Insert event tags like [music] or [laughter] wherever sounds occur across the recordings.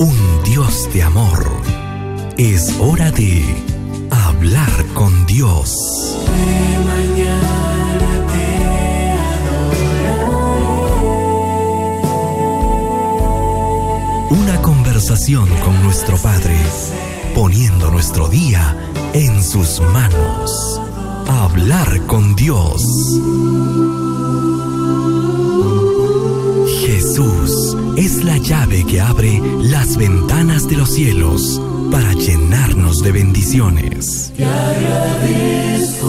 un Dios de amor. Es hora de hablar con Dios. Una conversación con nuestro Padre, poniendo nuestro día en sus manos. Hablar con Dios. Es la llave que abre las ventanas de los cielos para llenarnos de bendiciones. Te agradezco,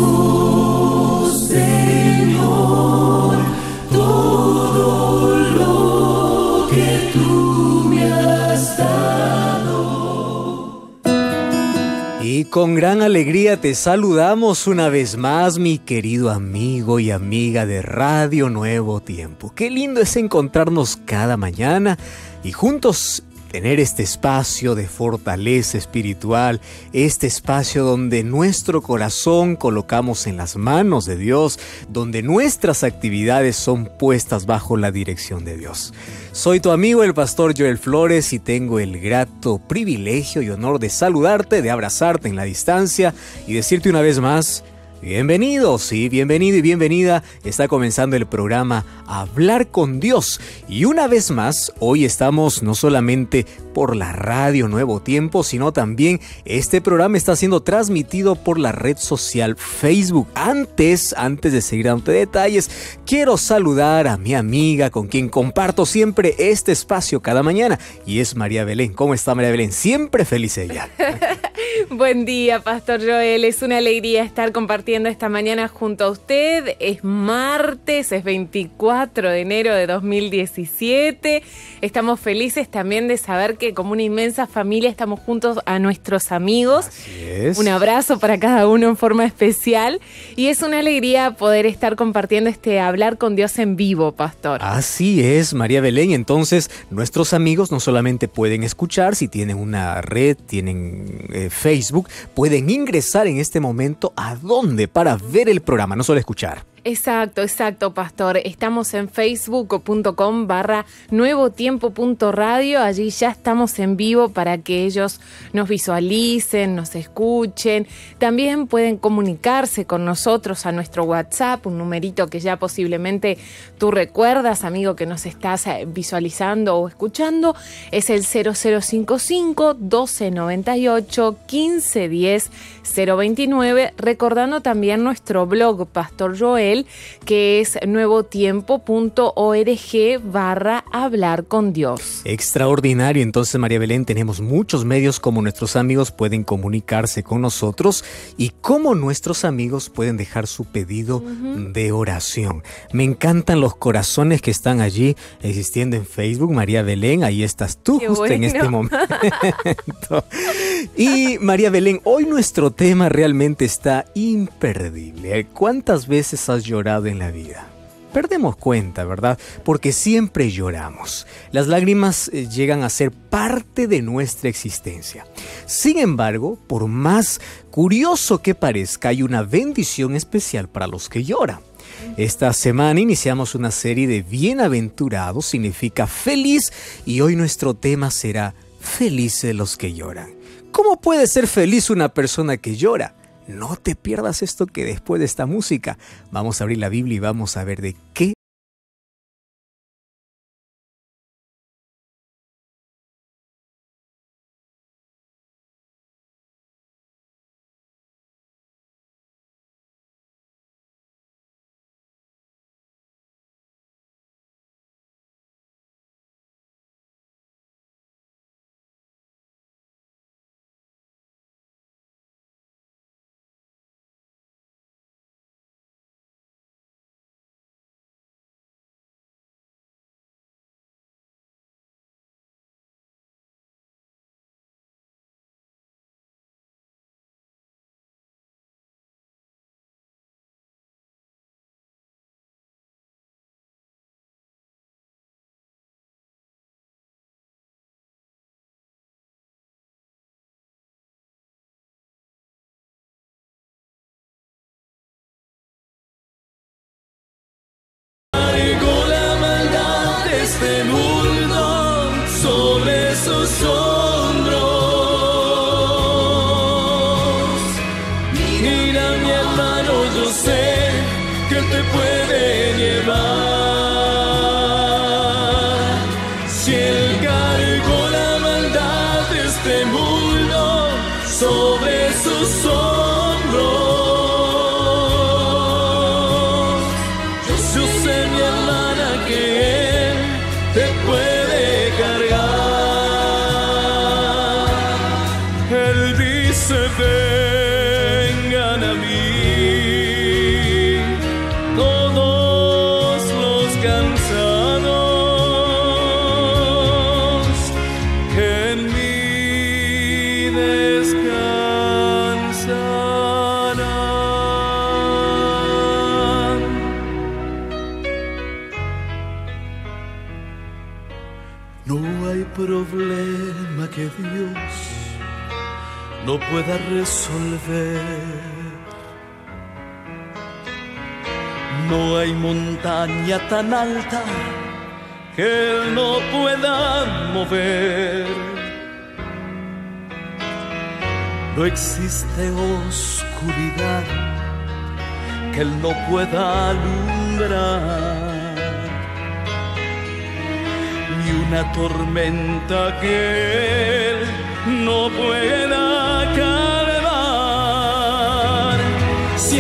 con gran alegría te saludamos una vez más, mi querido amigo y amiga de Radio Nuevo Tiempo. Qué lindo es encontrarnos cada mañana y juntos tener este espacio de fortaleza espiritual, este espacio donde nuestro corazón colocamos en las manos de Dios, donde nuestras actividades son puestas bajo la dirección de Dios. Soy tu amigo el pastor Joel Flores y tengo el grato privilegio y honor de saludarte, de abrazarte en la distancia y decirte una vez más, Bienvenido, sí, bienvenido y bienvenida. Está comenzando el programa Hablar con Dios. Y una vez más, hoy estamos no solamente por la radio Nuevo Tiempo, sino también este programa está siendo transmitido por la red social Facebook. Antes, antes de seguir dando detalles, quiero saludar a mi amiga con quien comparto siempre este espacio cada mañana y es María Belén. ¿Cómo está María Belén? Siempre feliz ella. [laughs] [laughs] Buen día, Pastor Joel. Es una alegría estar compartiendo esta mañana junto a usted. Es martes, es 24 de enero de 2017. Estamos felices también de saber que como una inmensa familia estamos juntos a nuestros amigos. Así es. Un abrazo para cada uno en forma especial. Y es una alegría poder estar compartiendo este hablar con Dios en vivo, Pastor. Así es, María Belén. Entonces, nuestros amigos no solamente pueden escuchar, si tienen una red, tienen eh, Facebook, pueden ingresar en este momento a dónde para ver el programa, no solo escuchar. Exacto, exacto, Pastor. Estamos en facebook.com barra nuevotiempo.radio. Allí ya estamos en vivo para que ellos nos visualicen, nos escuchen. También pueden comunicarse con nosotros a nuestro WhatsApp, un numerito que ya posiblemente tú recuerdas, amigo, que nos estás eh, visualizando o escuchando. Es el 0055 1298 1510 029. Recordando también nuestro blog, Pastor Joel que es nuevotiempo.org barra hablar con Dios. Extraordinario, entonces María Belén, tenemos muchos medios como nuestros amigos pueden comunicarse con nosotros y cómo nuestros amigos pueden dejar su pedido uh -huh. de oración. Me encantan los corazones que están allí existiendo en Facebook, María Belén, ahí estás tú Qué justo bueno. en este momento. [laughs] [laughs] y María Belén, hoy nuestro tema realmente está imperdible. ¿Cuántas veces has llorado en la vida? Perdemos cuenta, ¿verdad? Porque siempre lloramos. Las lágrimas eh, llegan a ser parte de nuestra existencia. Sin embargo, por más curioso que parezca, hay una bendición especial para los que lloran. Esta semana iniciamos una serie de bienaventurados, significa feliz, y hoy nuestro tema será felices los que lloran. ¿Cómo puede ser feliz una persona que llora? No te pierdas esto que después de esta música vamos a abrir la Biblia y vamos a ver de qué no pueda resolver. No hay montaña tan alta que Él no pueda mover. No existe oscuridad que Él no pueda alumbrar ni una tormenta que él no pueda Si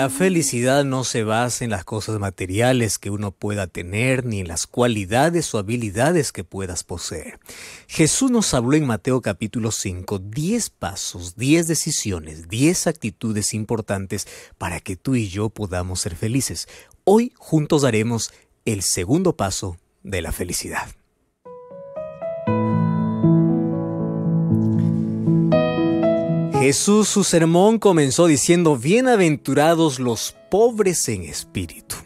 La felicidad no se basa en las cosas materiales que uno pueda tener, ni en las cualidades o habilidades que puedas poseer. Jesús nos habló en Mateo capítulo 5 10 pasos, 10 decisiones, 10 actitudes importantes para que tú y yo podamos ser felices. Hoy juntos daremos el segundo paso de la felicidad. Jesús su sermón comenzó diciendo, bienaventurados los pobres en espíritu.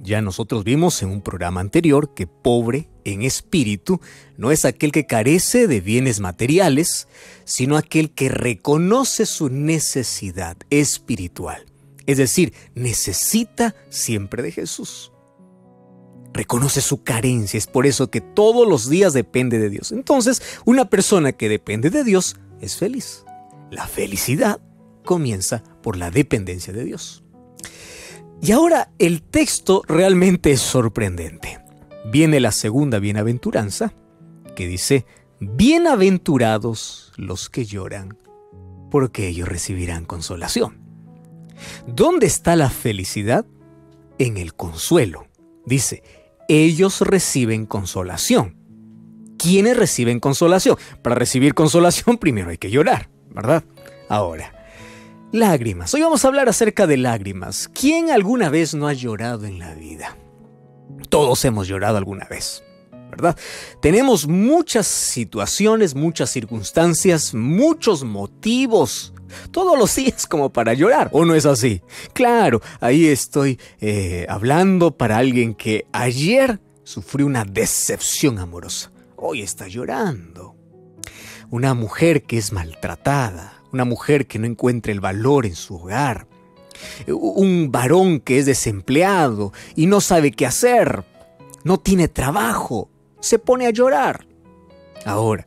Ya nosotros vimos en un programa anterior que pobre en espíritu no es aquel que carece de bienes materiales, sino aquel que reconoce su necesidad espiritual. Es decir, necesita siempre de Jesús. Reconoce su carencia, es por eso que todos los días depende de Dios. Entonces, una persona que depende de Dios es feliz. La felicidad comienza por la dependencia de Dios. Y ahora el texto realmente es sorprendente. Viene la segunda bienaventuranza que dice, bienaventurados los que lloran, porque ellos recibirán consolación. ¿Dónde está la felicidad? En el consuelo. Dice, ellos reciben consolación. ¿Quiénes reciben consolación? Para recibir consolación primero hay que llorar, ¿verdad? Ahora, lágrimas. Hoy vamos a hablar acerca de lágrimas. ¿Quién alguna vez no ha llorado en la vida? Todos hemos llorado alguna vez, ¿verdad? Tenemos muchas situaciones, muchas circunstancias, muchos motivos todos los días [laughs] como para llorar, ¿o no es así? Claro, ahí estoy eh, hablando para alguien que ayer sufrió una decepción amorosa. Hoy está llorando. Una mujer que es maltratada, una mujer que no encuentra el valor en su hogar, un varón que es desempleado y no sabe qué hacer, no tiene trabajo, se pone a llorar. Ahora,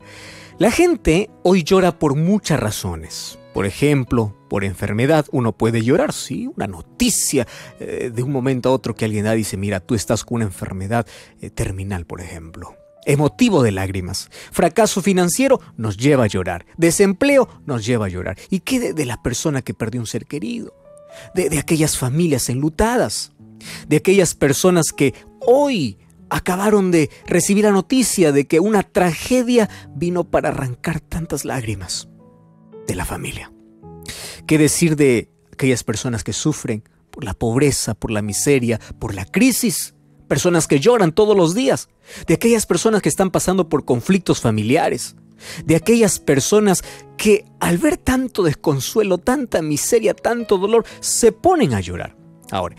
la gente hoy llora por muchas razones. Por ejemplo, por enfermedad uno puede llorar, sí, una noticia eh, de un momento a otro que alguien da dice, mira, tú estás con una enfermedad eh, terminal, por ejemplo. Emotivo de lágrimas. Fracaso financiero nos lleva a llorar. Desempleo nos lleva a llorar. ¿Y qué de, la persona que perdió un ser querido? De, de aquellas familias enlutadas. De aquellas personas que hoy acabaron de recibir la noticia de que una tragedia vino para arrancar tantas lágrimas de la familia. ¿Qué decir de aquellas personas que sufren por la pobreza, por la miseria, por la crisis? Personas que lloran todos los días. De aquellas personas que están pasando por conflictos familiares. De aquellas personas que al ver tanto desconsuelo, tanta miseria, tanto dolor, se ponen a llorar. Ahora,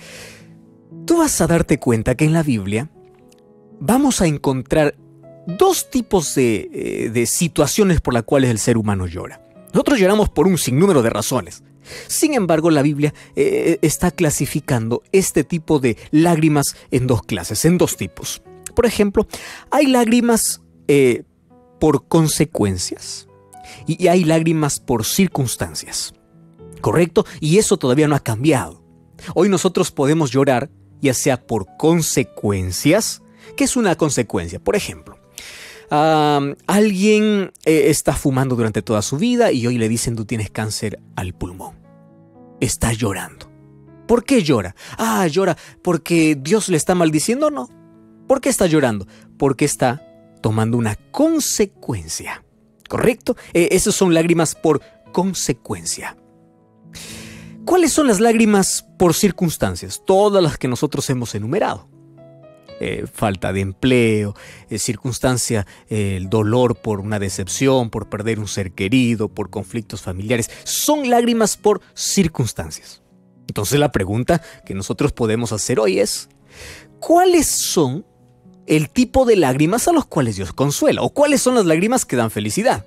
tú vas a darte cuenta que en la Biblia vamos a encontrar dos tipos de, eh, situaciones por las cuales el ser humano llora. Nosotros lloramos por un sinnúmero de razones. Sin embargo, la Biblia eh, está clasificando este tipo de lágrimas en dos clases, en dos tipos. Por ejemplo, hay lágrimas eh, por consecuencias y hay lágrimas por circunstancias. ¿Correcto? Y eso todavía no ha cambiado. Hoy nosotros podemos llorar ya sea por consecuencias ¿Qué es una consecuencia? Por ejemplo, alguien eh, está fumando durante toda su vida y hoy le dicen tú tienes cáncer al pulmón. Está llorando. ¿Por qué llora? Ah, llora porque Dios le está maldiciendo. No. ¿Por qué está llorando? Porque está tomando una consecuencia. ¿Correcto? Eh, esas son lágrimas por consecuencia. ¿Cuáles son las lágrimas por circunstancias? Todas las que nosotros hemos enumerado. Eh, falta de empleo, eh, circunstancia, eh, el dolor por una decepción, por perder un ser querido, por conflictos familiares. Son lágrimas por circunstancias. Entonces la pregunta que nosotros podemos hacer hoy es, ¿cuáles son el tipo de lágrimas a los cuales Dios consuela? ¿O cuáles son las lágrimas que dan felicidad?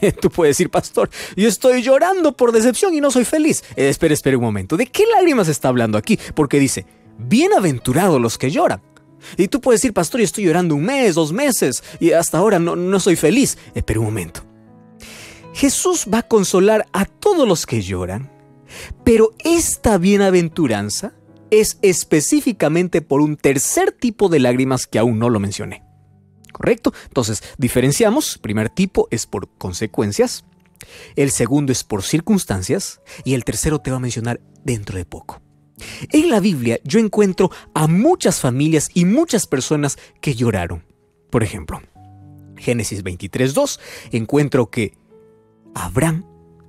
[laughs] Tú puedes decir, pastor, yo estoy llorando por decepción y no soy feliz. espera, espera un momento. ¿De qué lágrimas está hablando aquí? Porque dice, bienaventurados los que lloran. Y tú puedes decir, pastor, yo estoy llorando un mes, dos meses, y hasta ahora no, no soy feliz. Espera un momento. Jesús va a consolar a todos los que lloran, pero esta bienaventuranza es específicamente por un tercer tipo de lágrimas que aún no lo mencioné. ¿Correcto? Entonces, diferenciamos. Primer tipo es por consecuencias, el segundo es por circunstancias y el tercero te va a mencionar dentro de poco. En la Biblia yo encuentro a muchas familias y muchas personas que lloraron. Por ejemplo, Génesis 23.2 encuentro que Abraham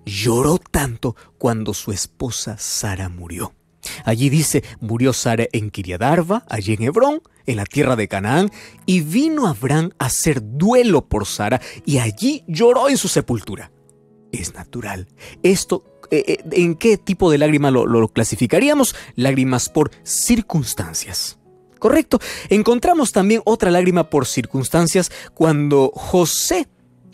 lloró tanto cuando su esposa Sara murió. Allí dice, murió Sara en Kiriadarva, allí en Hebrón, en la tierra de Canaán, y vino Abraham a hacer duelo por Sara, y allí lloró en su sepultura. Es natural. Esto eh, eh, ¿en qué tipo de lágrima lo, clasificaríamos? Lágrimas por circunstancias. Correcto. Encontramos también otra lágrima por circunstancias cuando José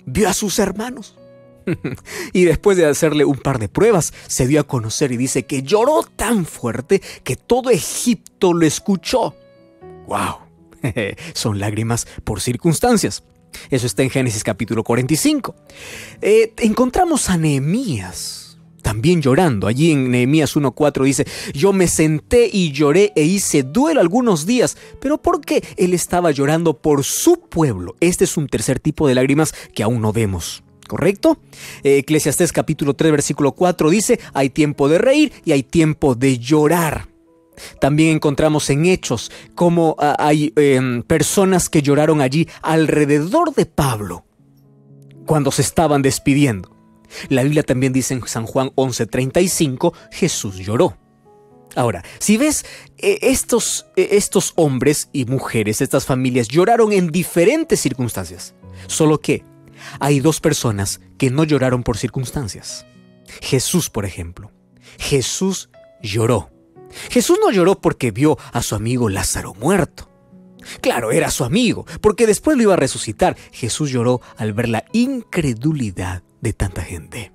vio a sus hermanos. [laughs] y después de hacerle un par de pruebas, se dio a conocer y dice que lloró tan fuerte que todo Egipto lo escuchó. ¡Wow! [laughs] Son lágrimas por circunstancias. Eso está en Génesis capítulo 45. Eh, encontramos a Nehemías también llorando. Allí en Nehemías 1.4 dice, yo me senté y lloré e hice duelo algunos días. Pero ¿por qué? Él estaba llorando por su pueblo. Este es un tercer tipo de lágrimas que aún no vemos. ¿Correcto? Eclesiastés capítulo 3 versículo 4 dice, hay tiempo de reír y hay tiempo de llorar. También encontramos en Hechos como ah, hay em, personas que lloraron allí alrededor de Pablo cuando se estaban despidiendo. La Biblia también dice en San Juan 11:35, Jesús lloró. Ahora, si ves, eh, estos, eh, estos hombres y mujeres, estas familias, lloraron en diferentes circunstancias. Solo que hay dos personas que no lloraron por circunstancias. Jesús, por ejemplo. Jesús lloró. Jesús no lloró porque vio a su amigo Lázaro muerto. Claro, era su amigo, porque después lo iba a resucitar. Jesús lloró al ver la incredulidad de tanta gente.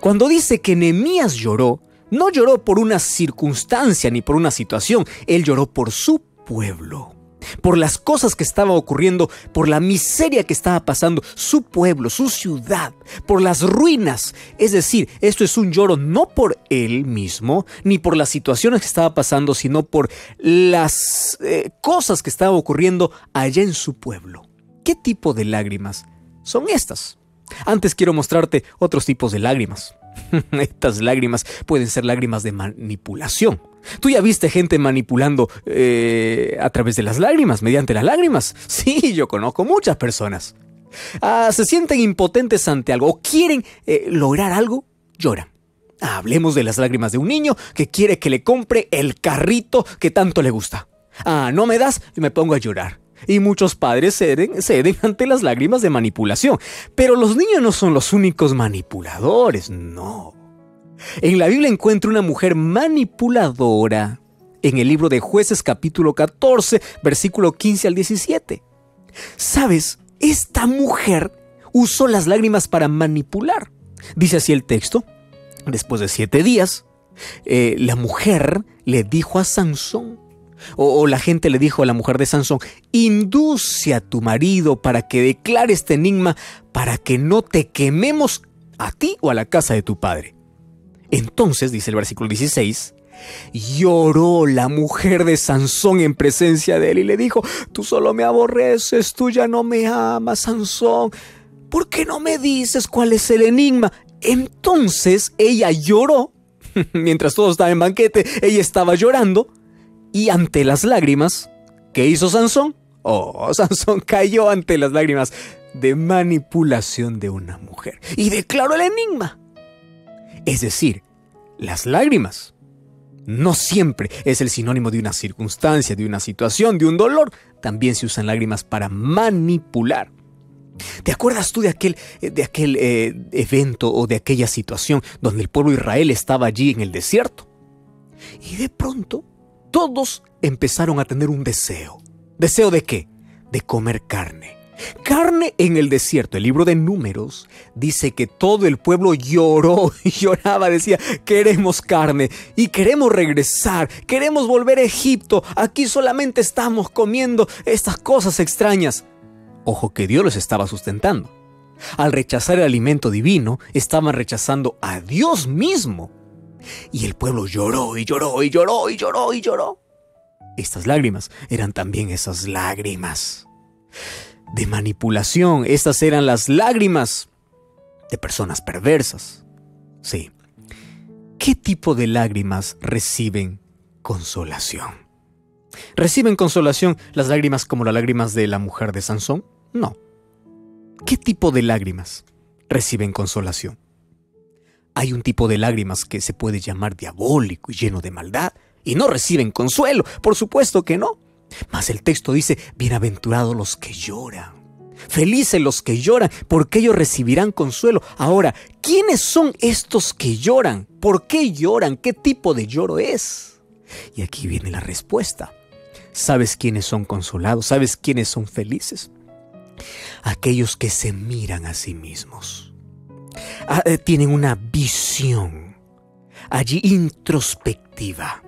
Cuando dice que Nehemías lloró, no lloró por una circunstancia ni por una situación, él lloró por su pueblo por las cosas que estaban ocurriendo, por la miseria que estaba pasando su pueblo, su ciudad, por las ruinas. Es decir, esto es un lloro no por él mismo, ni por las situaciones que estaba pasando, sino por las eh, cosas que estaban ocurriendo allá en su pueblo. ¿Qué tipo de lágrimas son estas? Antes quiero mostrarte otros tipos de lágrimas. [laughs] Estas lágrimas pueden ser lágrimas de manipulación. Tú ya viste gente manipulando eh, a través de las lágrimas, mediante las lágrimas. [laughs] Sí, yo conozco muchas personas. Ah, se sienten impotentes ante algo o quieren eh, lograr algo, lloran. hablemos de las lágrimas de un niño que quiere que le compre el carrito que tanto le gusta. Ah, no me das y me pongo a llorar. Y muchos padres ceden, [laughs] ante las lágrimas de manipulación. Pero los niños no son los únicos manipuladores, no. En la Biblia encuentro una mujer manipuladora en el libro de jueces capítulo 14, versículo 15 al 17. ¿Sabes? Esta mujer usó las lágrimas para manipular. Dice así el texto. Después de siete días, eh, la mujer le dijo a Sansón, o, la gente le dijo a la mujer de Sansón, induce a tu marido para que declare este enigma, para que no te quememos a ti o a la casa de tu padre. Entonces, dice el versículo 16, lloró la mujer de Sansón en presencia de él y le dijo, tú solo me aborreces, tú ya no me amas, Sansón. ¿Por qué no me dices cuál es el enigma? Entonces ella lloró. [laughs] Mientras todo estaba en banquete, ella estaba llorando y ante las lágrimas, ¿qué hizo Sansón? Oh, [laughs] Sansón cayó ante las lágrimas de manipulación de una mujer y declaró el enigma. Es decir, las lágrimas no siempre es el sinónimo de una circunstancia, de una situación, de un dolor. También se usan lágrimas para manipular. ¿Te acuerdas tú de aquel, de aquel eh, evento o de aquella situación donde el pueblo de Israel estaba allí en el desierto? Y de pronto todos empezaron a tener un deseo. ¿Deseo de qué? De comer carne. Carne en el desierto. El libro de números dice que todo el pueblo lloró [laughs] y lloraba, decía, queremos carne y queremos regresar, queremos volver a Egipto, aquí solamente estamos comiendo estas cosas extrañas. Ojo que Dios los estaba sustentando. Al rechazar el alimento divino, estaban rechazando a Dios mismo. Y el pueblo lloró y lloró y lloró y lloró y lloró. Estas lágrimas eran también esas lágrimas de manipulación. Estas eran las lágrimas de personas perversas. Sí. ¿Qué tipo de lágrimas reciben consolación? ¿Reciben consolación las lágrimas como las lágrimas de la mujer de Sansón? No. ¿Qué tipo de lágrimas reciben consolación? Hay un tipo de lágrimas que se puede llamar diabólico y lleno de maldad y no reciben consuelo, por supuesto que no. Mas el texto dice, bienaventurados los que lloran. Felices los que lloran, porque ellos recibirán consuelo. Ahora, ¿quiénes son estos que lloran? ¿Por qué lloran? ¿Qué tipo de lloro es? Y aquí viene la respuesta. ¿Sabes quiénes son consolados? ¿Sabes quiénes son felices? Aquellos que se miran a sí mismos. Ah, eh, tienen una visión allí introspectiva.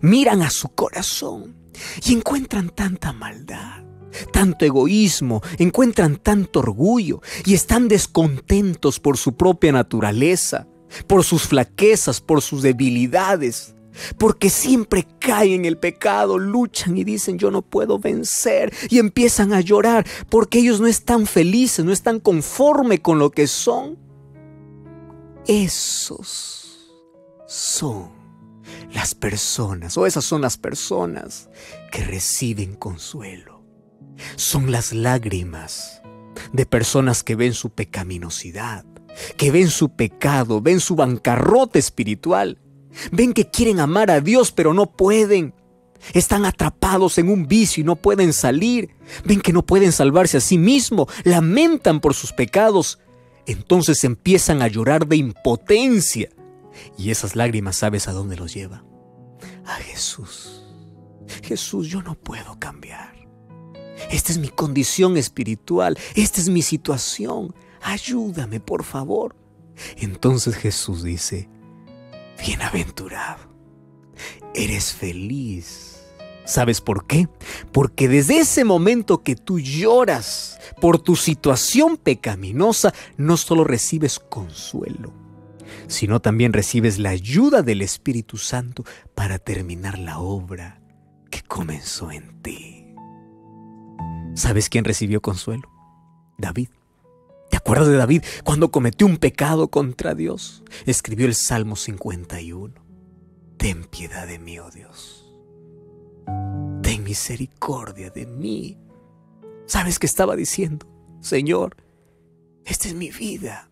Miran a su corazón y encuentran tanta maldad, tanto egoísmo, encuentran tanto orgullo y están descontentos por su propia naturaleza, por sus flaquezas, por sus debilidades. Porque siempre caen en el pecado, luchan y dicen yo no puedo vencer y empiezan a llorar porque ellos no están felices, no están conformes con lo que son. Esos son las personas, o esas son las personas que reciben consuelo. Son las lágrimas de personas que ven su pecaminosidad, que ven su pecado, ven su bancarrota espiritual, ven que quieren amar a Dios pero no pueden. Están atrapados en un vicio y no pueden salir. Ven que no pueden salvarse a sí mismos. Lamentan por sus pecados. Entonces empiezan a llorar de impotencia. Y esas lágrimas, ¿sabes a dónde los lleva? A Jesús. Jesús, yo no puedo cambiar. Esta es mi condición espiritual, esta es mi situación. Ayúdame, por favor. Entonces Jesús dice, bienaventurado, eres feliz. ¿Sabes por qué? Porque desde ese momento que tú lloras por tu situación pecaminosa, no solo recibes consuelo, sino también recibes la ayuda del Espíritu Santo para terminar la obra que comenzó en ti. ¿Sabes quién recibió consuelo? David. ¿Te acuerdas de David cuando cometió un pecado contra Dios? Escribió el Salmo 51. Ten piedad de mí, oh Dios. Ten misericordia de mí. ¿Sabes qué estaba diciendo? Señor, esta es mi vida.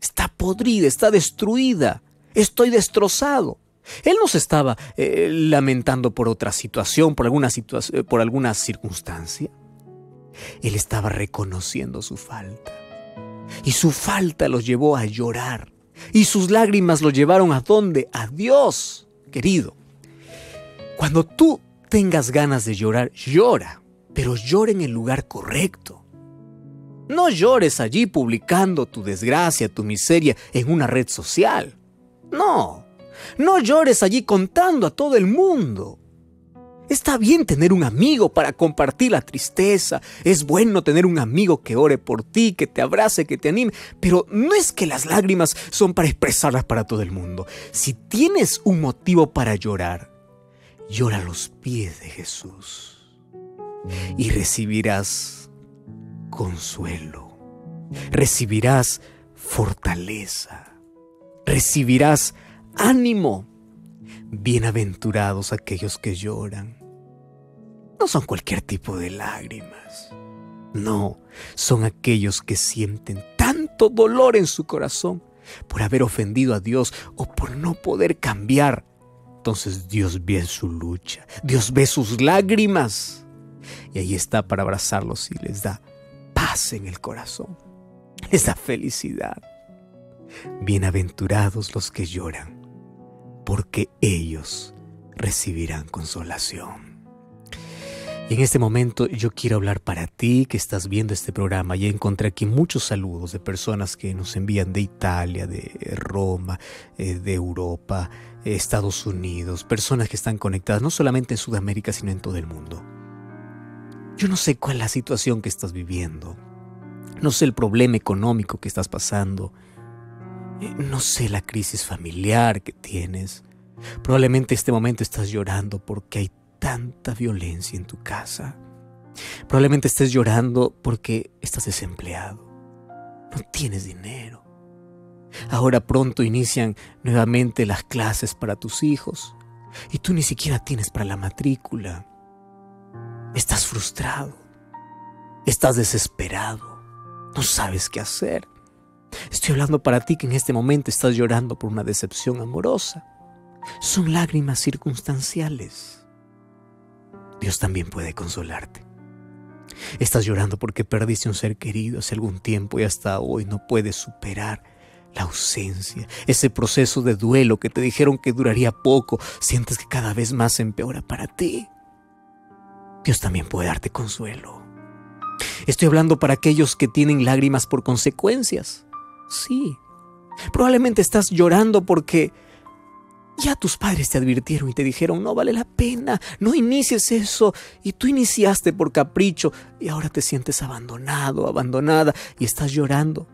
Está podrida, está destruida. Estoy destrozado. Él no se estaba eh, lamentando por otra situación, por alguna, situación, por alguna circunstancia. Él estaba reconociendo su falta. Y su falta los llevó a llorar. Y sus lágrimas lo llevaron a dónde? A Dios, querido. Cuando tú tengas ganas de llorar, llora, pero llora en el lugar correcto. No llores allí publicando tu desgracia, tu miseria en una red social. No, no llores allí contando a todo el mundo. Está bien tener un amigo para compartir la tristeza. Es bueno tener un amigo que ore por ti, que te abrace, que te anime. Pero no es que las lágrimas son para expresarlas para todo el mundo. Si tienes un motivo para llorar, llora a los pies de Jesús. Y recibirás consuelo. Recibirás fortaleza. Recibirás ánimo Bienaventurados aquellos que lloran. No son cualquier tipo de lágrimas. No, son aquellos que sienten tanto dolor en su corazón por haber ofendido a Dios o por no poder cambiar. Entonces Dios ve su lucha, Dios ve sus lágrimas y ahí está para abrazarlos y les da paz en el corazón, les da felicidad. Bienaventurados los que lloran porque ellos recibirán consolación. Y en este momento yo quiero hablar para ti que estás viendo este programa. y encontré aquí muchos saludos de personas que nos envían de Italia, de Roma, eh, de Europa, Estados Unidos, personas que están conectadas no solamente en Sudamérica, sino en todo el mundo. Yo no sé cuál es la situación que estás viviendo. No sé el problema económico que estás pasando. Eh, no sé la crisis familiar que tienes. Probablemente este momento estás llorando porque hay tanta violencia en tu casa. Probablemente estés llorando porque estás desempleado. No tienes dinero. Ahora pronto inician nuevamente las clases para tus hijos y tú ni siquiera tienes para la matrícula. Estás frustrado. Estás desesperado. No sabes qué hacer. Estoy hablando para ti que en este momento estás llorando por una decepción amorosa. Son lágrimas circunstanciales. Dios también puede consolarte. Estás llorando porque perdiste un ser querido hace algún tiempo y hasta hoy no puedes superar la ausencia, ese proceso de duelo que te dijeron que duraría poco, sientes que cada vez más empeora para ti. Dios también puede darte consuelo. Estoy hablando para aquellos que tienen lágrimas por consecuencias. Sí. Probablemente estás llorando porque ya tus padres te advirtieron y te dijeron, no vale la pena, no inicies eso. Y tú iniciaste por capricho y ahora te sientes abandonado, abandonada y estás llorando.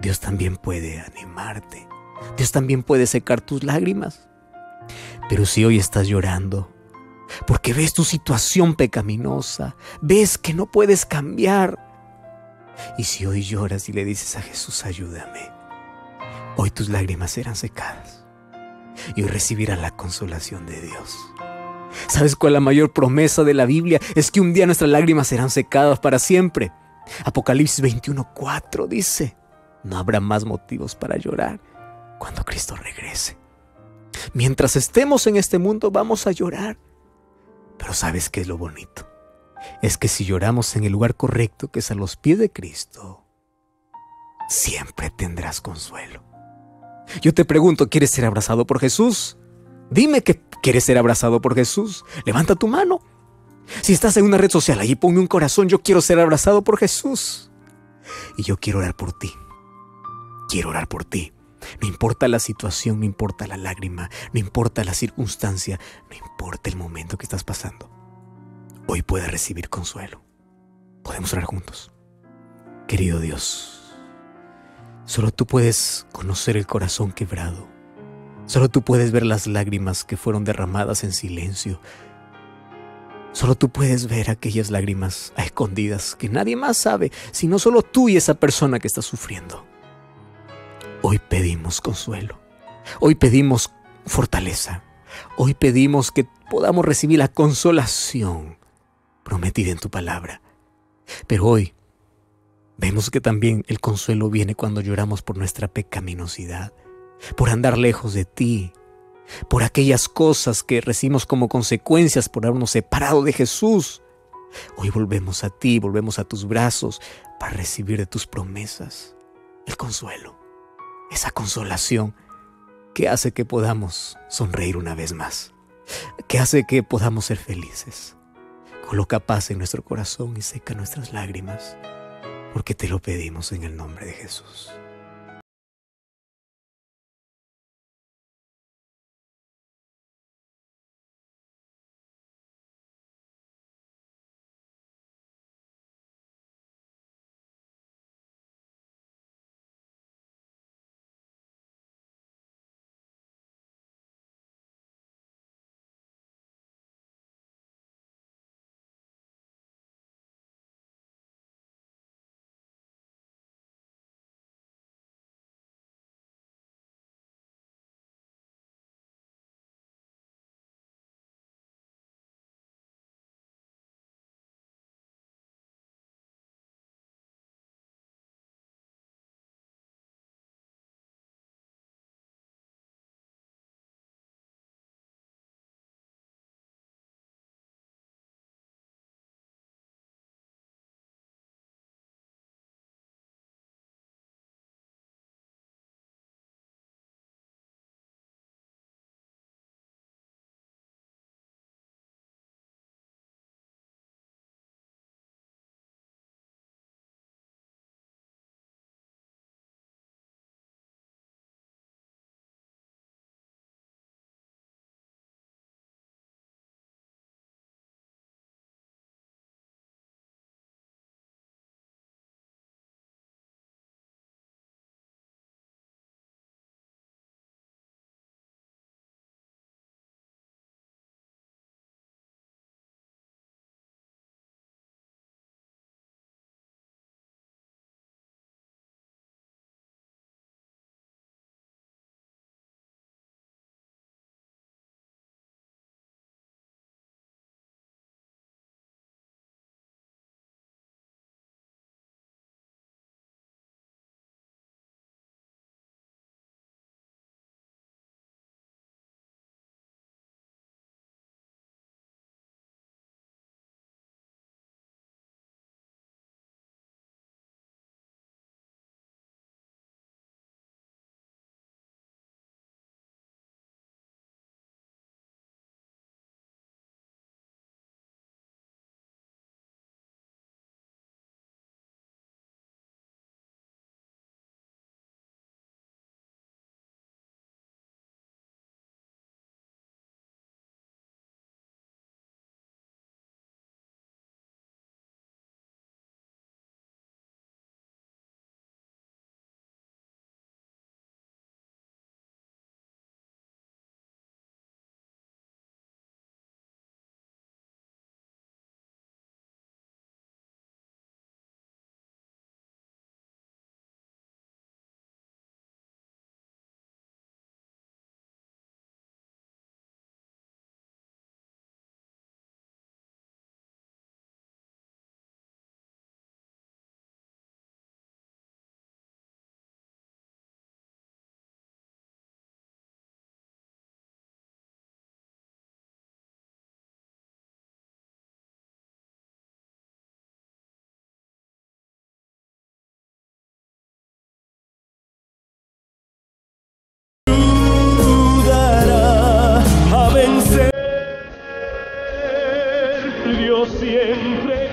Dios también puede animarte. Dios también puede secar tus lágrimas. Pero si hoy estás llorando, porque ves tu situación pecaminosa, ves que no puedes cambiar, y si hoy lloras y le dices a Jesús, ayúdame, hoy tus lágrimas serán secadas y hoy recibirás la consolación de Dios. ¿Sabes cuál es la mayor promesa de la Biblia? Es que un día nuestras lágrimas serán secadas para siempre. Apocalipsis 21:4 dice, no habrá más motivos para llorar cuando Cristo regrese. Mientras estemos en este mundo vamos a llorar. Pero ¿sabes qué es lo bonito? es que si lloramos en el lugar correcto, que es a los pies de Cristo, siempre tendrás consuelo. Yo te pregunto, ¿quieres ser abrazado por Jesús? Dime que quieres ser abrazado por Jesús. Levanta tu mano. Si estás en una red social, ahí ponme un corazón. Yo quiero ser abrazado por Jesús. Y yo quiero orar por ti. Quiero orar por ti. No importa la situación, no importa la lágrima, no importa la circunstancia, no importa el momento que estás pasando. Hoy puedes recibir consuelo. Podemos orar juntos. Querido Dios, solo tú puedes conocer el corazón quebrado. Solo tú puedes ver las lágrimas que fueron derramadas en silencio. Solo tú puedes ver aquellas lágrimas a escondidas que nadie más sabe, sino solo tú y esa persona que está sufriendo. Hoy pedimos consuelo. Hoy pedimos fortaleza. Hoy pedimos que podamos recibir la consolación prometida en tu palabra. Pero hoy vemos que también el consuelo viene cuando lloramos por nuestra pecaminosidad, por andar lejos de ti, por aquellas cosas que recibimos como consecuencias por habernos separado de Jesús. Hoy volvemos a ti, volvemos a tus brazos para recibir de tus promesas el consuelo esa consolación que hace que podamos sonreír una vez más, que hace que podamos ser felices. Coloca paz en nuestro corazón y seca nuestras lágrimas, porque te lo pedimos en el nombre de Jesús. Siempre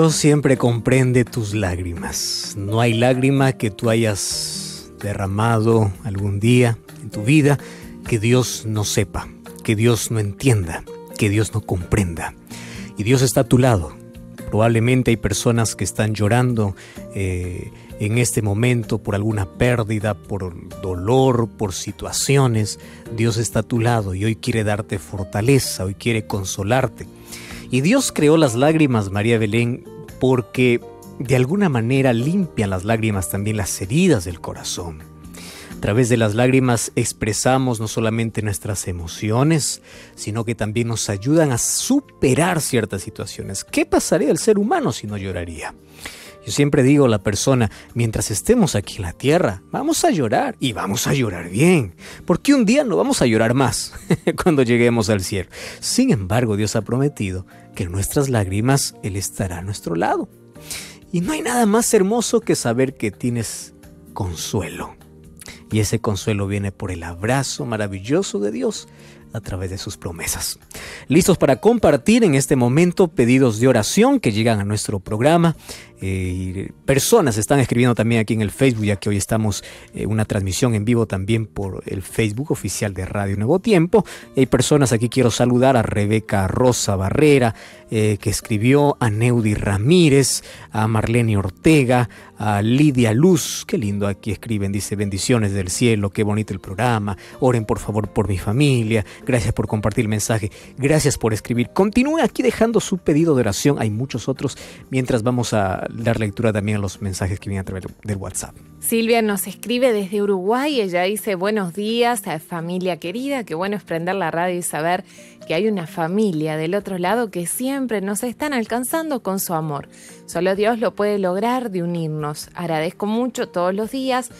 Dios siempre comprende tus lágrimas. No hay lágrima que tú hayas derramado algún día en tu vida que Dios no sepa, que Dios no entienda, que Dios no comprenda. Y Dios está a tu lado. Probablemente hay personas que están llorando eh, en este momento por alguna pérdida, por dolor, por situaciones. Dios está a tu lado y hoy quiere darte fortaleza, hoy quiere consolarte. Y Dios creó las lágrimas, María Belén, porque de alguna manera limpian las lágrimas también las heridas del corazón. A través de las lágrimas expresamos no solamente nuestras emociones, sino que también nos ayudan a superar ciertas situaciones. ¿Qué pasaría al ser humano si no lloraría? Siempre digo a la persona, mientras estemos aquí en la tierra, vamos a llorar y vamos a llorar bien, porque un día no vamos a llorar más [laughs] cuando lleguemos al cielo. Sin embargo, Dios ha prometido que en nuestras lágrimas Él estará a nuestro lado. Y no hay nada más hermoso que saber que tienes consuelo. Y ese consuelo viene por el abrazo maravilloso de Dios a través de sus promesas. Listos para compartir en este momento pedidos de oración que llegan a nuestro programa. Eh, personas están escribiendo también aquí en el Facebook, ya que hoy estamos en una transmisión en vivo también por el Facebook oficial de Radio Nuevo Tiempo. Hay personas aquí, quiero saludar a Rebeca Rosa Barrera, eh, que escribió, a Neudi Ramírez, a Marlene Ortega, a Lidia Luz, qué lindo aquí escriben, dice bendiciones del cielo, qué bonito el programa, oren por favor por mi familia, gracias por compartir el mensaje, gracias por escribir, continúe aquí dejando su pedido de oración, hay muchos otros, mientras vamos a dar lectura también a los mensajes que vienen a través del WhatsApp. Silvia nos escribe desde Uruguay, ella dice buenos días a familia querida, qué bueno es prender la radio y saber que hay una familia del otro lado que siempre nos están alcanzando con su amor. Solo Dios lo puede lograr de unirnos. Agradezco mucho todos los días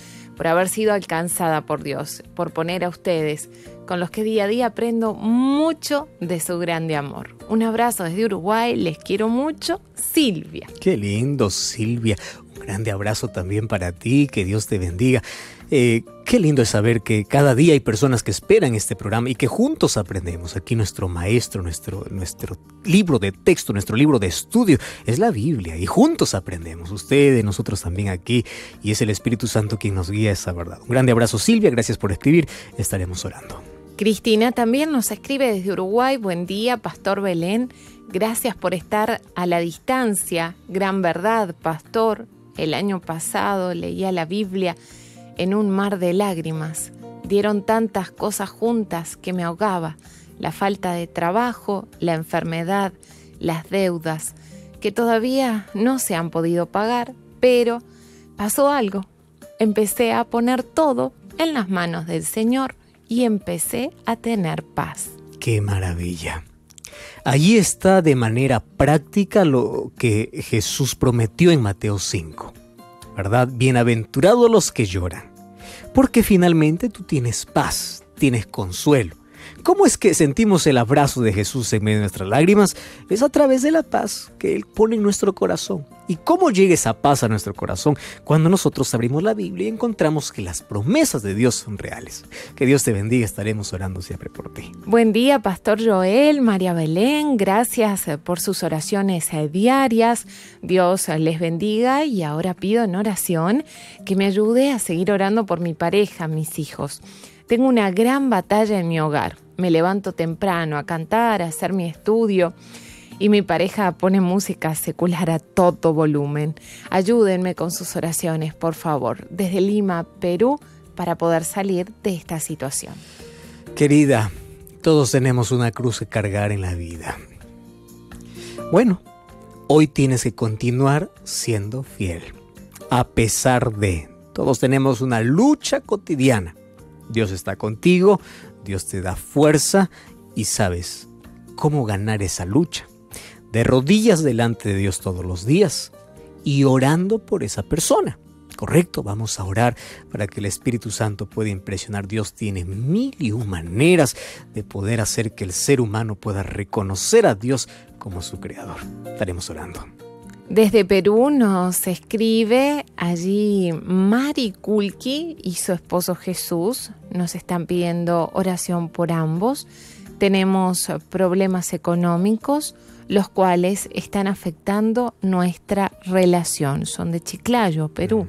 por haber sido alcanzada por Dios, por poner a ustedes, con los que día a día aprendo mucho de su grande amor. Un abrazo desde Uruguay, les quiero mucho, Silvia. Qué lindo, Silvia. Un grande abrazo también para ti, que Dios te bendiga. Eh, qué lindo es saber que cada día hay personas que esperan este programa y que juntos aprendemos. Aquí nuestro maestro, nuestro, nuestro libro de texto, nuestro libro de estudio es la Biblia y juntos aprendemos. Ustedes, nosotros también aquí y es el Espíritu Santo quien nos guía esa verdad. Un grande abrazo Silvia, gracias por escribir, estaremos orando. Cristina también nos escribe desde Uruguay. Buen día, Pastor Belén. Gracias por estar a la distancia. Gran verdad, Pastor. El año pasado leía la Biblia en un mar de lágrimas. Dieron tantas cosas juntas que me ahogaba. La falta de trabajo, la enfermedad, las deudas, que todavía no se han podido pagar, pero pasó algo. Empecé a poner todo en las manos del Señor y empecé a tener paz. ¡Qué maravilla! Allí está de manera práctica lo que Jesús prometió en Mateo 5, ¿verdad? Bienaventurados los que lloran, porque finalmente tú tienes paz, tienes consuelo. ¿Cómo es que sentimos el abrazo de Jesús en medio de nuestras lágrimas? Es a través de la paz que Él pone en nuestro corazón. ¿Y cómo llega esa paz a nuestro corazón? Cuando nosotros abrimos la Biblia y encontramos que las promesas de Dios son reales. Que Dios te bendiga, estaremos orando siempre por ti. Buen día, Pastor Joel, María Belén, gracias por sus oraciones diarias. Dios les bendiga y ahora pido en oración que me ayude a seguir orando por mi pareja, mis hijos. Tengo una gran batalla en mi hogar. Me levanto temprano a cantar, a hacer mi estudio y mi pareja pone música secular a todo volumen. Ayúdenme con sus oraciones, por favor, desde Lima, Perú, para poder salir de esta situación. Querida, todos tenemos una cruz que cargar en la vida. Bueno, hoy tienes que continuar siendo fiel, a pesar de... Todos tenemos una lucha cotidiana. Dios está contigo, Dios te da fuerza y sabes cómo ganar esa lucha. De rodillas delante de Dios todos los días y orando por esa persona. Correcto, vamos a orar para que el Espíritu Santo pueda impresionar. Dios tiene mil y un maneras de poder hacer que el ser humano pueda reconocer a Dios como su creador. Estaremos orando. Desde Perú nos escribe allí Mari Kulki y su esposo Jesús. Nos están pidiendo oración por ambos. Tenemos problemas económicos, los cuales están afectando nuestra relación. Son de Chiclayo, Perú.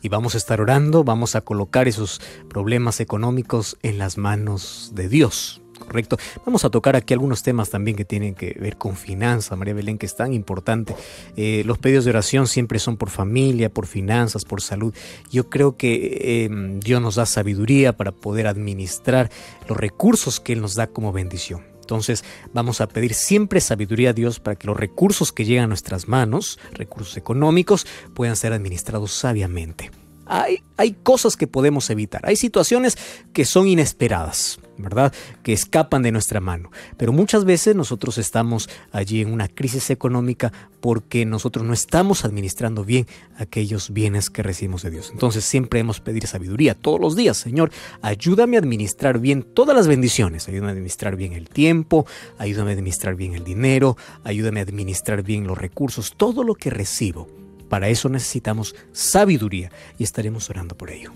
Y vamos a estar orando, vamos a colocar esos problemas económicos en las manos de Dios. Correcto. Vamos a tocar aquí algunos temas también que tienen que ver con finanzas, María Belén, que es tan importante. Eh, los pedidos de oración siempre son por familia, por finanzas, por salud. Yo creo que em, Dios nos da sabiduría para poder administrar los recursos que Él nos da como bendición. Entonces vamos a pedir siempre sabiduría a Dios para que los recursos que llegan a nuestras manos, recursos económicos, puedan ser administrados sabiamente. Hay, cosas que podemos evitar, hay situaciones que son inesperadas, ¿verdad? Que escapan de nuestra mano. Pero muchas veces nosotros estamos allí en una crisis económica porque nosotros no estamos administrando bien aquellos bienes que recibimos de Dios. Entonces siempre hemos pedir sabiduría todos los días. Señor, ayúdame a administrar bien todas las bendiciones. Ayúdame a administrar bien el tiempo, ayúdame a administrar bien el dinero, ayúdame a administrar bien los recursos, todo lo que recibo para eso necesitamos sabiduría y estaremos orando por ello.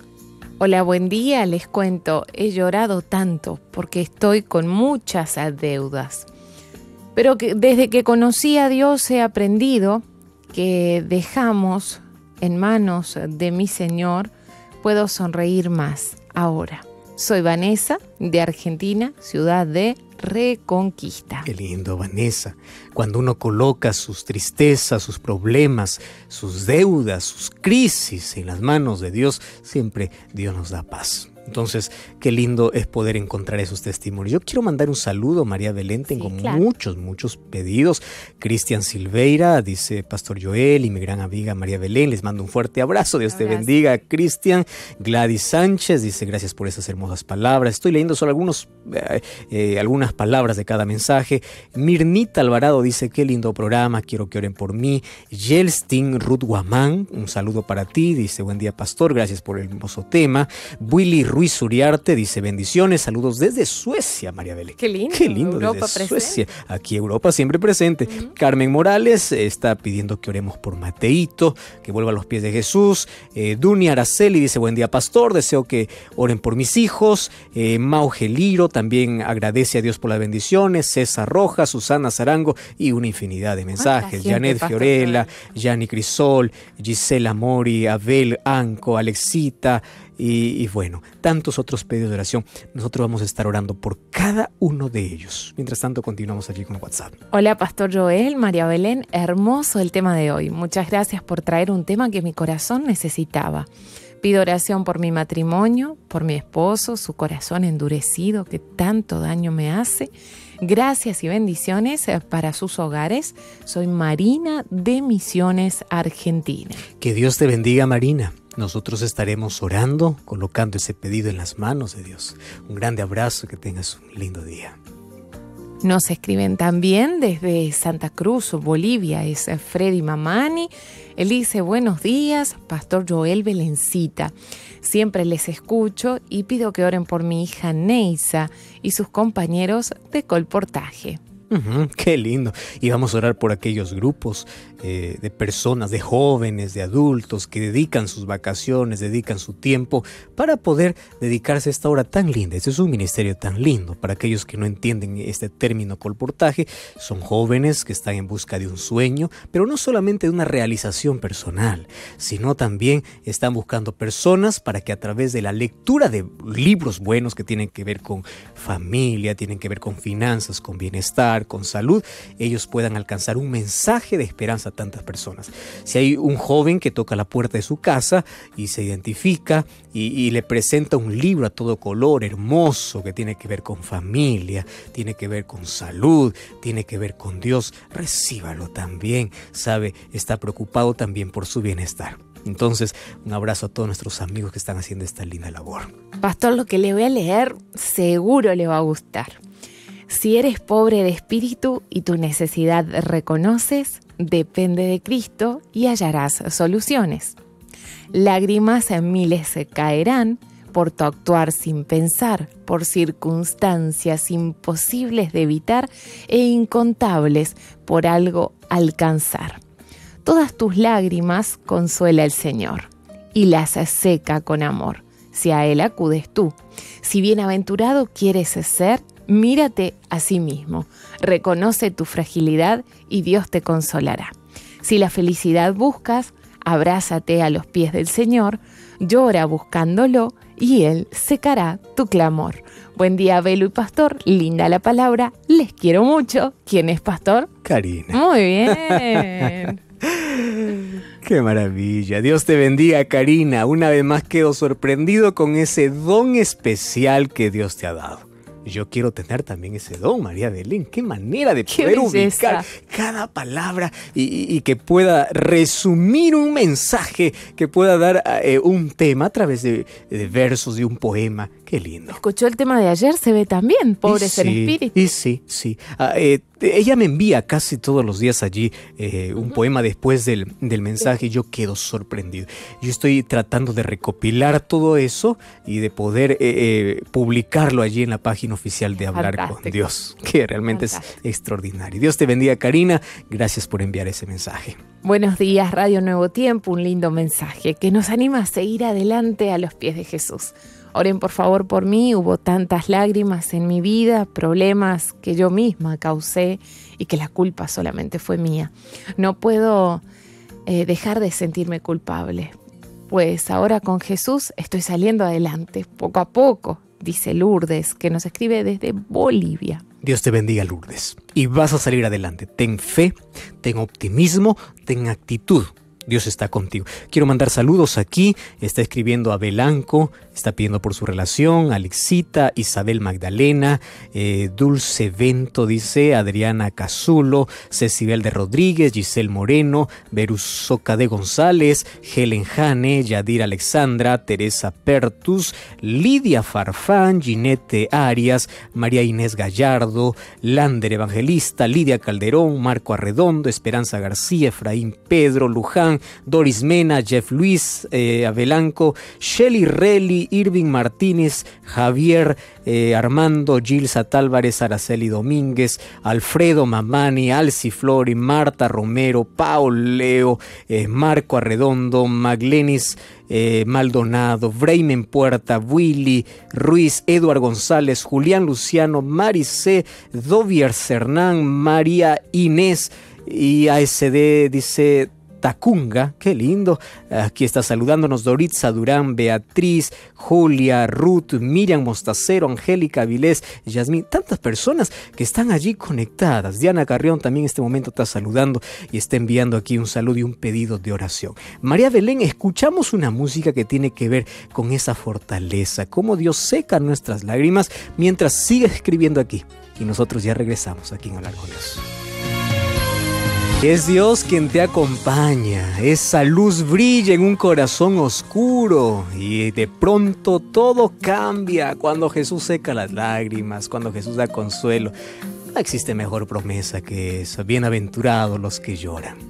Hola, buen día. Les cuento, he llorado tanto porque estoy con muchas deudas. Pero que desde que conocí a Dios he aprendido que dejamos en manos de mi Señor, puedo sonreír más ahora. Soy Vanessa, de Argentina, ciudad de Reconquista. Qué lindo, Vanessa. Cuando uno coloca sus tristezas, sus problemas, sus deudas, sus crisis en las manos de Dios, siempre Dios nos da paz. Entonces, qué lindo es poder encontrar esos testimonios. Yo quiero mandar un saludo a María Belén, tengo muchos, muchos pedidos. Cristian Silveira, dice Pastor Joel y mi gran amiga María Belén, les mando un fuerte abrazo, Dios te bendiga. Cristian, Gladys Sánchez, dice gracias por esas hermosas palabras. Estoy leyendo solo algunos, eh, eh, algunas palabras de cada mensaje. Mirnita Alvarado dice, qué lindo programa, quiero que oren por mí. Yelstin Ruth Guamán, un saludo para ti, dice buen día Pastor, gracias por el hermoso tema. Willy Ruiz Uriarte dice bendiciones, saludos desde Suecia, María Belén. Qué lindo. Qué lindo Europa desde Suecia. Aquí Europa siempre presente. Carmen Morales está pidiendo que oremos por Mateito, que vuelva a los pies de Jesús. Eh, Duni Araceli dice buen día pastor, deseo que oren por mis hijos. Eh, Mau Geliro también agradece a Dios por las bendiciones. César Rojas, Susana Zarango y una infinidad de mensajes. Janet Fiorella, Yanni Crisol, Gisela Mori, Abel Anco, Alexita, y, bueno, tantos otros pedidos de oración. Nosotros vamos a estar orando por cada uno de ellos. Mientras tanto, continuamos allí con WhatsApp. Hola, Pastor Joel, María Belén. Hermoso el tema de hoy. Muchas gracias por traer un tema que mi corazón necesitaba. Pido oración por mi matrimonio, por mi esposo, su corazón endurecido que tanto daño me hace. Gracias y bendiciones eh, para sus hogares. Soy Marina de Misiones, Argentina. Que Dios te bendiga, Marina. Nosotros estaremos orando, colocando ese pedido en las manos de Dios. Un grande abrazo, que tengas un lindo día. Nos escriben también desde Santa Cruz, Bolivia, es Freddy Mamani. Él dice, buenos días, Pastor Joel Belencita. Siempre les escucho y pido que oren por mi hija Neisa y sus compañeros de colportaje qué lindo. Y vamos a orar por aquellos grupos eh, de personas, de jóvenes, de adultos que dedican sus vacaciones, dedican su tiempo para poder dedicarse a esta hora tan linda. Este es un ministerio tan lindo. Para aquellos que no entienden este término colportaje, son jóvenes que están en busca de un sueño, pero no solamente de una realización personal, sino también están buscando personas para que a través de la lectura de libros buenos que tienen que ver con familia, tienen que ver con finanzas, con bienestar, con salud, ellos puedan alcanzar un mensaje de esperanza a tantas personas. Si hay un joven que toca la puerta de su casa y se identifica y, le presenta un libro a todo color, hermoso, que tiene que ver con familia, tiene que ver con salud, tiene que ver con Dios, recíbalo también, sabe, está preocupado también por su bienestar. Entonces, un abrazo a todos nuestros amigos que están haciendo esta linda labor. Pastor, lo que le voy a leer seguro le va a gustar. Si eres pobre de espíritu y tu necesidad reconoces, depende de Cristo y hallarás soluciones. Lágrimas en miles se caerán por tu actuar sin pensar, por circunstancias imposibles de evitar e incontables por algo alcanzar. Todas tus lágrimas consuela el Señor y las seca con amor, si a Él acudes tú. Si bienaventurado quieres ser, mírate a sí mismo, reconoce tu fragilidad y Dios te consolará. Si la felicidad buscas, abrázate a los pies del Señor, llora buscándolo y Él secará tu clamor. Buen día, Belo y Pastor. Linda la palabra. Les quiero mucho. ¿Quién es Pastor? Karina. Muy bien. [laughs] Qué maravilla. Dios te bendiga, Karina. Una vez más quedo sorprendido con ese don especial que Dios te ha dado. Yo quiero tener también ese don, María Belén. Qué manera de poder ubicar cada palabra y, que pueda resumir un mensaje, que pueda dar eh, un tema a través de, versos de un poema. Qué lindo. Escuchó el tema de ayer, se ve también, pobres en espíritu. Y sí, sí. Ah, eh, ella me envía casi todos los días allí eh, un poema después del, mensaje y yo quedo sorprendido. Yo estoy tratando de recopilar todo eso y de poder publicarlo allí en la página oficial de Hablar con Dios, [laughs] que realmente es extraordinario. Dios te bendiga, Karina. Gracias por enviar ese mensaje. Buenos días, Radio Nuevo Tiempo. Un lindo mensaje que nos anima a seguir adelante a los pies de Jesús. Oren por favor por mí, hubo tantas lágrimas en mi vida, problemas que yo misma causé y que la culpa solamente fue mía. No puedo eh, dejar de sentirme culpable, pues ahora con Jesús estoy saliendo adelante, poco a poco, dice Lourdes, que nos escribe desde Bolivia. Dios te bendiga, Lourdes. Y vas a salir adelante. Ten fe, ten optimismo, ten actitud. Dios está contigo. Quiero mandar saludos aquí. Está escribiendo a Belanco, está pidiendo por su relación, Alexita, Isabel Magdalena, eh, Dulce Vento, dice Adriana Cazulo, Cecibel de Rodríguez, Giselle Moreno, Berusoca de González, Helen Jane, Yadir Alexandra, Teresa Pertus, Lidia Farfán, Ginette Arias, María Inés Gallardo, Lander Evangelista, Lidia Calderón, Marco Arredondo, Esperanza García, Efraín Pedro, Luján, Doris Mena, Jeff Luis, eh, Abelanco, Shelly Relly, Irving Martínez, Javier eh, Armando, Gilsa Tálvarez, Araceli Domínguez, Alfredo Mamani, Alci Flori, Marta Romero, Paul Leo, eh, Marco Arredondo, Maglenis eh, Maldonado, Braymen Puerta, Willy Ruiz, Eduard González, Julián Luciano, Maricé, Dovier Cernán, María Inés y ASD dice Tacunga, qué lindo. Aquí está saludándonos Doritza Durán, Beatriz, Julia, Ruth, Miriam Mostacero, Angélica Vilés, Yasmín, tantas personas que están allí conectadas. Diana Carrión también en este momento está saludando y está enviando aquí un saludo y un pedido de oración. María Belén, escuchamos una música que tiene que ver con esa fortaleza, cómo Dios seca nuestras lágrimas mientras sigue escribiendo aquí. Y nosotros ya regresamos aquí en Hablar con. Es Dios quien te acompaña, esa luz brilla en un corazón oscuro y de pronto todo cambia. Cuando Jesús seca las lágrimas, cuando Jesús da consuelo. No existe mejor promesa que esa, bienaventurados los que lloran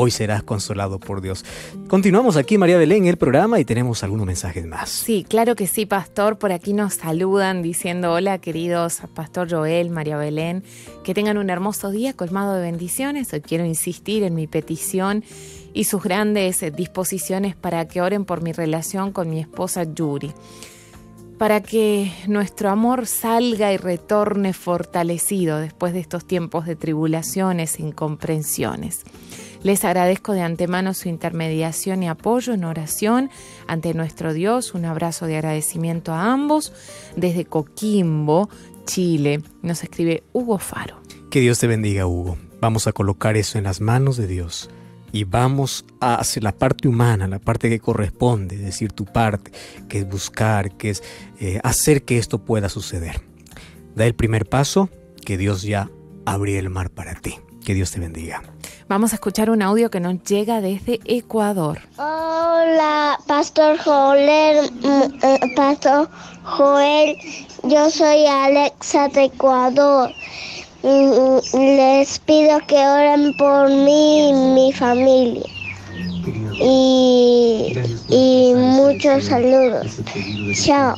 hoy serás consolado por Dios. Continuamos aquí, María Belén, en el programa y tenemos algunos mensajes más. Sí, claro que sí, Pastor. Por aquí nos saludan diciendo hola, queridos Pastor Joel, María Belén. Que tengan un hermoso día colmado de bendiciones. Hoy quiero insistir en mi petición y sus grandes disposiciones para que oren por mi relación con mi esposa Yuri para que nuestro amor salga y retorne fortalecido después de estos tiempos de tribulaciones e incomprensiones. Les agradezco de antemano su intermediación y apoyo en oración ante nuestro Dios. Un abrazo de agradecimiento a ambos. Desde Coquimbo, Chile, nos escribe Hugo Faro. Que Dios te bendiga, Hugo. Vamos a colocar eso en las manos de Dios y vamos a hacer la parte humana, la parte que corresponde, es decir, tu parte, que es buscar, que es eh, hacer que esto pueda suceder. Da el primer paso, que Dios ya abrirá el mar para ti. Que Dios te bendiga. Vamos a escuchar un audio que nos llega desde Ecuador. Hola, Pastor Joel, mm, eh, Pastor Joel, yo soy Alexa de Ecuador. Mm, Les pido que oren por mí y mi familia. Y, y muchos saludos. Chao.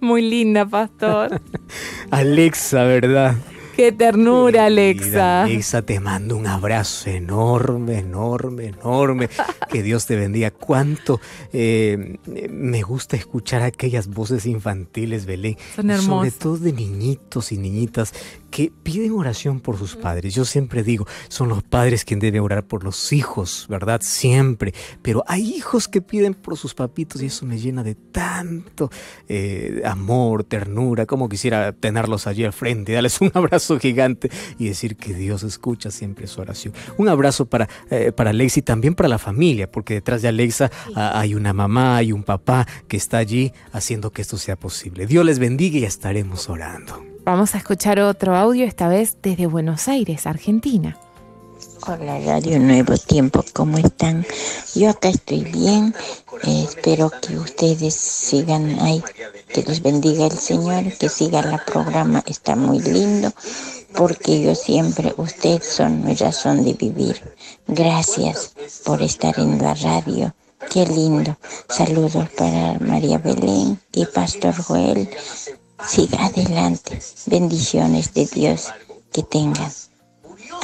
Muy linda, pastor. [laughs] Alexa, ¿verdad? Qué ternura, Alexa. Alexa, te mando un abrazo enorme, enorme, enorme. [laughs] Que Dios te bendiga. Cuánto eh, me gusta escuchar aquellas voces infantiles, Belén. Son Sobre hermosas. todo de niñitos y niñitas que piden oración por sus padres. Yo siempre digo, son los padres quienes deben orar por los hijos, ¿verdad? Siempre. Pero hay hijos que piden por sus papitos y eso me llena de tanto eh, amor, ternura, como quisiera tenerlos allí al frente, darles un [laughs] abrazo gigante y decir que Dios escucha siempre su oración. Un abrazo para, eh, para Alexa y también para la familia, porque detrás de Alexa ah, hay una mamá, hay un papá que está allí haciendo que esto sea posible. Dios les bendiga y estaremos orando. Vamos a escuchar otro audio, esta vez desde Buenos Aires, Argentina. Hola Radio Nuevo Tiempo, ¿cómo están? Yo acá estoy bien, eh, espero que ustedes sigan ahí, que los bendiga el Señor, que siga la programa, está muy lindo, porque yo siempre, ustedes son mi razón de vivir. Gracias por estar en la radio, qué lindo. Saludos para María Belén y Pastor Joel. Siga adelante, bendiciones de Dios que tengan.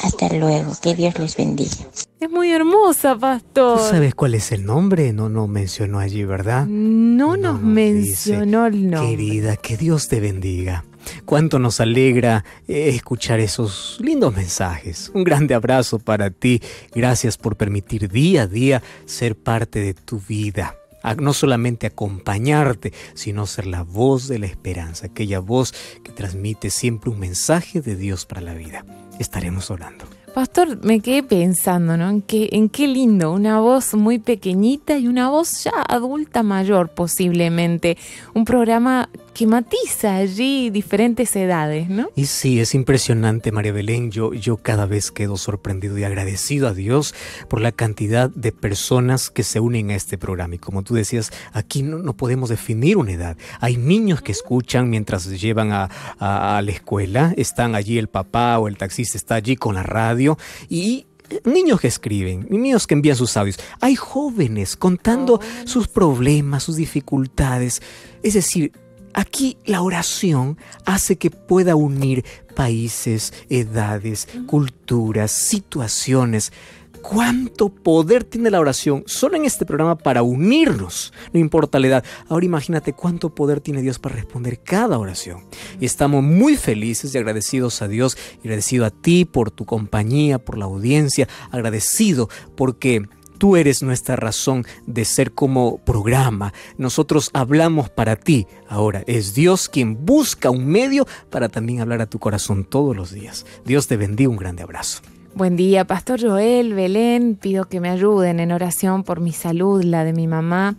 Hasta luego, que Dios les bendiga. Es muy hermosa, ¿Tú pastor. sabes cuál es el nombre? No, no mencionó allí, ¿verdad? No nos nos mencionó dice, el nombre. Querida, que Dios te bendiga. Cuánto nos alegra eh, escuchar esos lindos mensajes. Un grande abrazo para ti. Gracias por permitir día a día ser parte de tu vida. No solamente acompañarte, sino ser la voz de la esperanza, aquella voz que transmite siempre un mensaje de Dios para la vida. Estaremos orando. Pastor, me quedé pensando, ¿no? En qué, en qué lindo, una voz muy pequeñita y una voz ya adulta mayor posiblemente. Un programa que matiza allí diferentes edades, ¿no? Y sí, es impresionante, María Belén. Yo, yo cada vez quedo sorprendido y agradecido a Dios por la cantidad de personas que se unen a este programa. Y como tú decías, aquí no, no podemos definir una edad. Hay niños que escuchan mientras se llevan a, a- a la escuela. Están allí el papá o el taxista está allí con la radio. Y niños que escriben, niños que envían sus audios. Hay jóvenes contando sus problemas, sus dificultades. Es decir, Aquí la oración hace que pueda unir países, edades, culturas, situaciones. ¿Cuánto poder tiene la oración solo en este programa para unirnos? No importa la edad. Ahora imagínate cuánto poder tiene Dios para responder cada oración. Y estamos muy felices y agradecidos a Dios y agradecido a ti por tu compañía, por la audiencia, agradecido porque Tú eres nuestra razón de ser como programa. Nosotros hablamos para ti. Ahora es Dios quien busca un medio para también hablar a tu corazón todos los días. Dios te bendiga. Un grande abrazo. Buen día, Pastor Joel, Belén. Pido que me ayuden en oración por mi salud, la de mi mamá.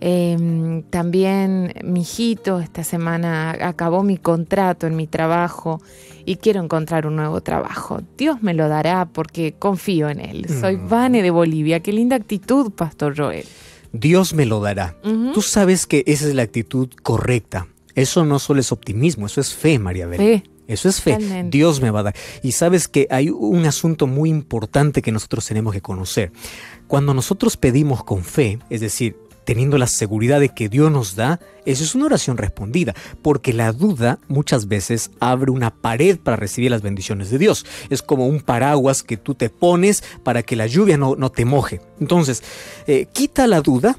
Eh, también mi hijito esta semana acabó mi contrato en mi trabajo y quiero encontrar un nuevo trabajo. Dios me lo dará porque confío en él. Soy Vane de Bolivia. Qué linda actitud, Pastor Joel. Dios me lo dará. Tú sabes que esa es la actitud correcta. Eso no solo es optimismo, eso es fe, María Belén. Fe. Eso es fe. Dios me va a dar. Y sabes que hay un asunto muy importante que nosotros tenemos que conocer. Cuando nosotros pedimos con fe, es decir, teniendo la seguridad de que Dios nos da, eso es una oración respondida, porque la duda muchas veces abre una pared para recibir las bendiciones de Dios. Es como un paraguas que tú te pones para que la lluvia no, no te moje. Entonces, eh, quita la duda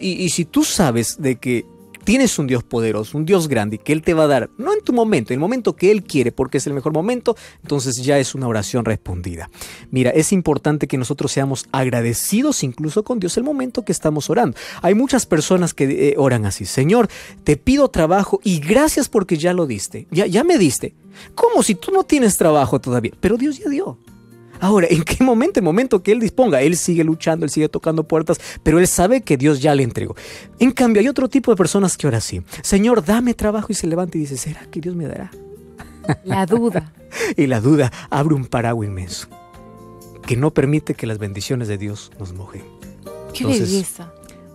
y si tú sabes de que tienes un Dios poderoso, un Dios grande, que Él te va a dar, no en tu momento, en el momento que Él quiere, porque es el mejor momento, entonces ya es una oración respondida. Mira, es importante que nosotros seamos agradecidos incluso con Dios el momento que estamos orando. Hay muchas personas que eh, oran así, Señor, te pido trabajo y gracias porque ya lo diste, ya, ya me diste. ¿Cómo si tú no tienes trabajo todavía? Pero Dios ya dio. Ahora, ¿en qué momento? El momento que Él disponga. Él sigue luchando, Él sigue tocando puertas, pero Él sabe que Dios ya le entregó. En cambio, hay otro tipo de personas que ahora sí. Señor, dame trabajo y se levanta y dice, ¿será que Dios me dará? La duda. [laughs] y la duda abre un paraguas inmenso que no permite que las bendiciones de Dios nos mojen. Qué belleza.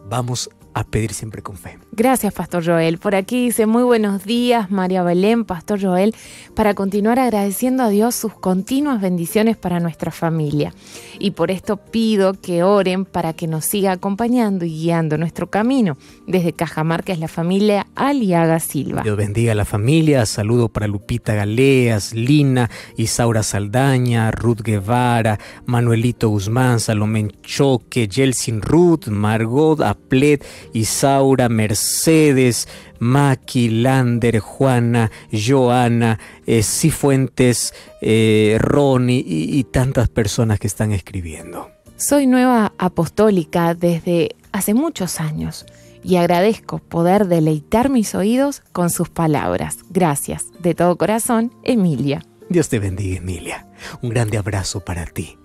Vamos a pedir siempre con fe. Gracias, Pastor Joel. Por aquí dice muy buenos días, María Belén, Pastor Joel, para continuar agradeciendo a Dios sus continuas bendiciones para nuestra familia. Y por esto pido que oren para que nos siga acompañando y guiando nuestro camino. Desde Cajamarca es la familia Aliaga Silva. Dios bendiga a la familia. Saludo para Lupita Galeas, Lina, Isaura Saldaña, Ruth Guevara, Manuelito Guzmán, Salomé Choque, Jelsin Ruth, Margot Aplet, Isaura Mercedes, Maki, Lander, Juana, Joana, eh, Cifuentes, eh, Ronnie y, y tantas personas que están escribiendo. Soy nueva apostólica desde hace muchos años y agradezco poder deleitar mis oídos con sus palabras. Gracias, de todo corazón, Emilia. Dios te bendiga, Emilia. Un grande abrazo para ti.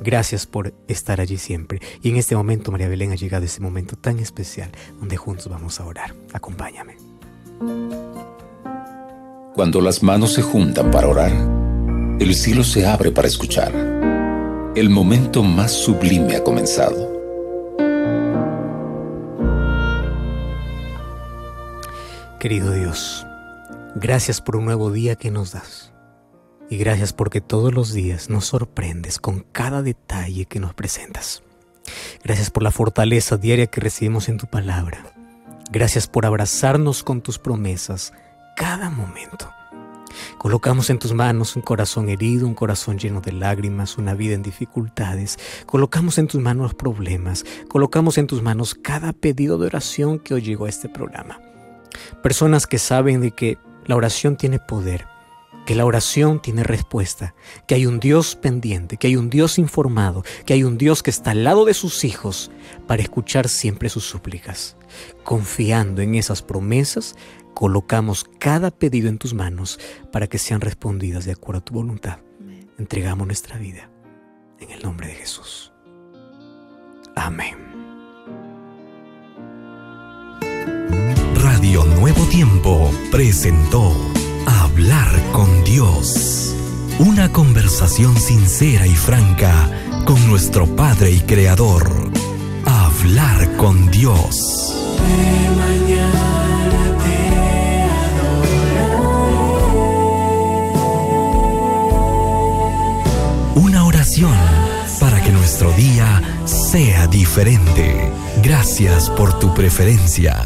Gracias por estar allí siempre. Y en este momento, María Belén, ha llegado ese momento tan especial donde juntos vamos a orar. Acompáñame. Cuando las manos se juntan para orar, el cielo se abre para escuchar. El momento más sublime ha comenzado. Querido Dios, gracias por un nuevo día que nos das. Y gracias porque todos los días nos sorprendes con cada detalle que nos presentas. Gracias por la fortaleza diaria que recibimos en tu palabra. Gracias por abrazarnos con tus promesas cada momento. Colocamos en tus manos un corazón herido, un corazón lleno de lágrimas, una vida en dificultades. Colocamos en tus manos los problemas. Colocamos en tus manos cada pedido de oración que hoy llegó a este programa. Personas que saben de que la oración tiene poder, que la oración tiene respuesta, que hay un Dios pendiente, que hay un Dios informado, que hay un Dios que está al lado de sus hijos para escuchar siempre sus súplicas. Confiando en esas promesas, colocamos cada pedido en tus manos para que sean respondidas de acuerdo a tu voluntad. Entregamos nuestra vida en el nombre de Jesús. Amén. Radio Nuevo Tiempo presentó Hablar con Dios. Una conversación sincera y franca con nuestro Padre y Creador. Hablar con Dios. Una oración para que nuestro día sea diferente. Gracias por tu preferencia.